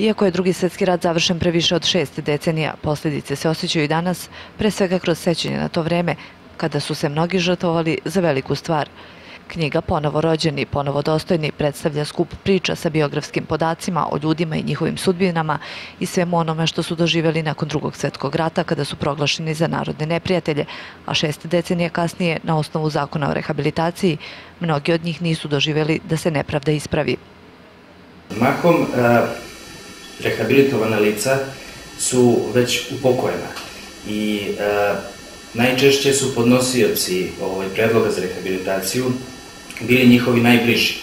Iako je drugi svetski rat završen pre više od šest decenija, posljedice se osjećaju i danas, pre svega kroz sećanje na to vreme, kada su se mnogi žrtovali za veliku stvar. Knjiga Ponovo rođeni, ponovo dostojni predstavlja skup priča sa biografskim podacima o ljudima i njihovim sudbinama i svemu onome što su doživjeli nakon drugog svetskog rata kada su proglašeni za narodne neprijatelje, a šest decenije kasnije na osnovu zakona o rehabilitaciji mnogi od njih nisu doživjeli da se nepravda ispravi. Makom e, rehabilitovana lica su već upokojena i e, najčešće su podnosioci ovaj, predloga za rehabilitaciju bili njihovi najbliži,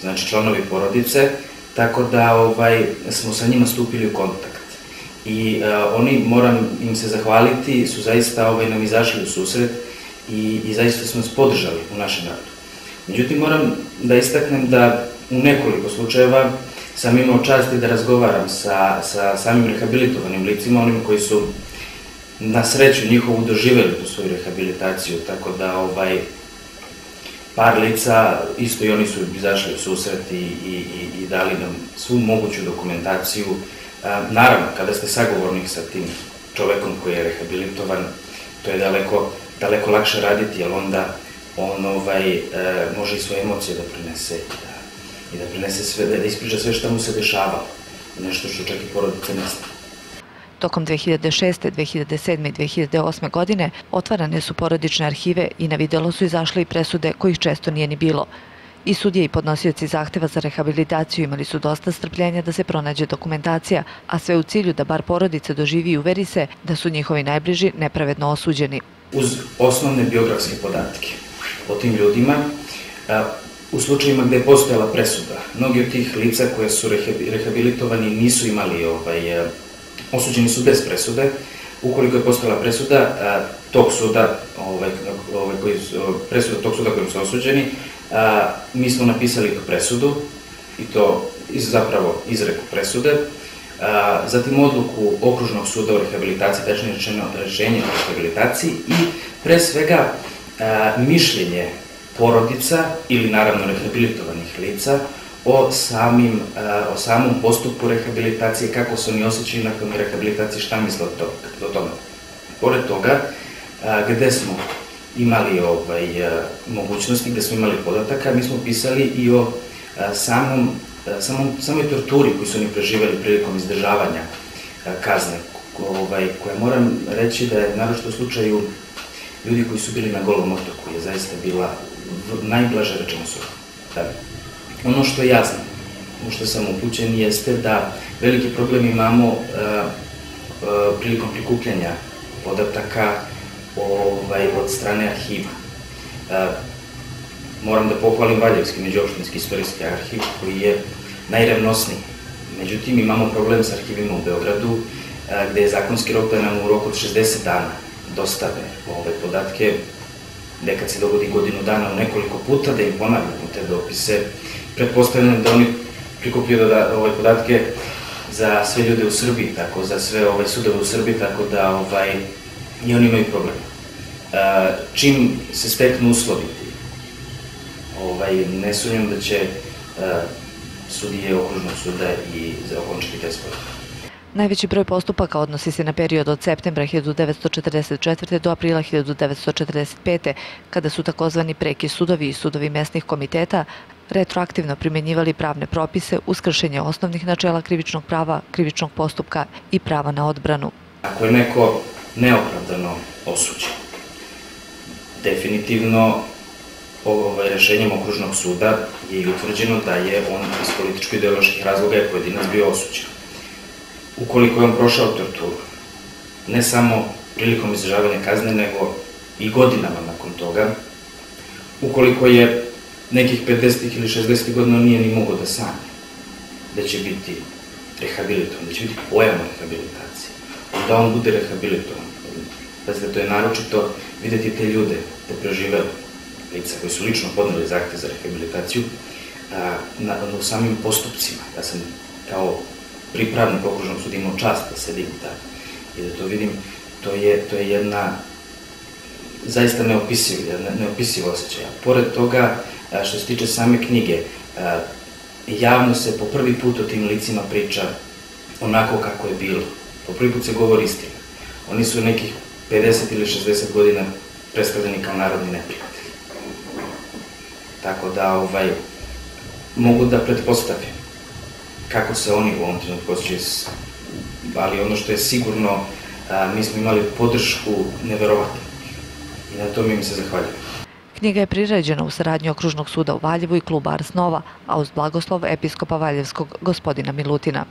znači članovi porodice, tako da ovaj, smo sa njima stupili u kontakt. I e, oni, moram im se zahvaliti, su zaista ovaj, nam izašli u susret i, i zaista smo nas podržali u našem radu. Međutim, moram da istaknem da u nekoliko slučajeva sam imao časti da razgovaram sa, sa samim rehabilitovanim licima, onima koji su na sreću njihovu doživeli tu svoju rehabilitaciju, tako da ovaj, par lica, isto i oni su izašli u susret i, i, i, i dali nam svu moguću dokumentaciju. Naravno, kada ste sagovornik sa tim čovekom koji je rehabilitovan, to je daleko, daleko lakše raditi, jer onda on ovaj, e, može i svoje emocije da prenese i da, prenese sve, da, da ispriča sve što mu se dešavalo. Nešto što čak i porodice ne zna. Tokom 2006., 2007. i 2008. godine otvarane su porodične arhive i na videlo su izašle i presude kojih često nije ni bilo. I sudije i podnosioci zahteva za rehabilitaciju imali su dosta strpljenja da se pronađe dokumentacija, a sve u cilju da bar porodice doživi i uveri se da su njihovi najbliži nepravedno osuđeni. Uz osnovne biografske podatke o tim ljudima, u slučajima gde je postojala presuda, mnogi od tih lica koje su rehabilitovani nisu imali ovaj, osuđeni su bez presude, ukoliko je postojala presuda tog suda, ovaj, ovaj, koji, presuda tog suda kojim su osuđeni, a, mi smo napisali presudu, i to iz, zapravo izreku presude, zatim odluku okružnog suda o rehabilitaciji, tačnije rečeno rešenje o rehabilitaciji i pre svega mišljenje porodica ili naravno rehabilitovanih lica o, samim, o samom postupku rehabilitacije, kako se oni osjećaju nakon rehabilitacije, šta misle o, to, tome. Pored toga, gde smo imali ovaj, mogućnosti, gde smo imali podataka, mi smo pisali i o samom, samom, samoj torturi koju su oni preživali prilikom izdržavanja kazne, ovaj, koja moram reći da je, naročito u slučaju ljudi koji su bili na golom otoku, je zaista bila najblaže rečeno su. Da, Ono što ja znam, u što sam upućen, jeste da veliki problem imamo uh, uh, prilikom prikupljanja podataka ovaj, od strane arhiva. Uh, moram da pohvalim Valjevski međuopštinski istorijski arhiv koji je najrevnosniji. Međutim, imamo problem sa arhivima u Beogradu, gde je zakonski rok da nam u roku od 60 dana dostave ove podatke, nekad se dogodi godinu dana u nekoliko puta, da im ponavljamo te dopise, pretpostavljam da oni prikupljaju da, ove podatke za sve ljude u Srbiji, tako za sve ovaj sudove u Srbiji, tako da ovaj i oni imaju problem. E, čim se steknu uslovi, ovaj, ne sumnjam da će e, sudije okružnog suda i okončiti te spore. Najveći broj postupaka odnosi se na period od septembra 1944. do aprila 1945. kada su takozvani preki sudovi i sudovi mesnih komiteta retroaktivno primenjivali pravne propise uskršenje osnovnih načela krivičnog prava, krivičnog postupka i prava na odbranu. Ako je neko neopravdano osuđen, definitivno rešenjem okružnog suda je utvrđeno da je on iz političko-ideoloških razloga je pojedinac bio osuđen. Ukoliko je on prošao torturu, ne samo prilikom izdržavanja kazne, nego i godinama nakon toga, ukoliko je nekih 50. ili 60. godina nije ni mogao da sanja da će biti rehabilitovan, da će biti pojam rehabilitacije. Onda on bude rehabilitovan. Pazite, to je naročito videti te ljude, te preživele lica koji su lično podneli zahtje za rehabilitaciju a, na, na, u samim postupcima. Ja sam kao pripravnik okružnog suda imao čast da sedim tako i da to vidim, to je, to je jedna zaista neopisiv, ne, neopisiv osjećaj. Pored toga, što se tiče same knjige, javno se po prvi put o tim licima priča onako kako je bilo. Po prvi put se govori istina. Oni su nekih 50 ili 60 godina predstavljeni kao narodni neprijatelji. Tako da, ovaj, mogu da pretpostavim kako se oni u ovom trenutku osjećaju, ali ono što je sigurno, a, mi smo imali podršku neverovatnu i na tome im se zahvaljujem. Knjiga je priređena u saradnji Okružnog suda u Valjevu i kluba Ars Nova, a uz blagoslov episkopa Valjevskog gospodina Milutina.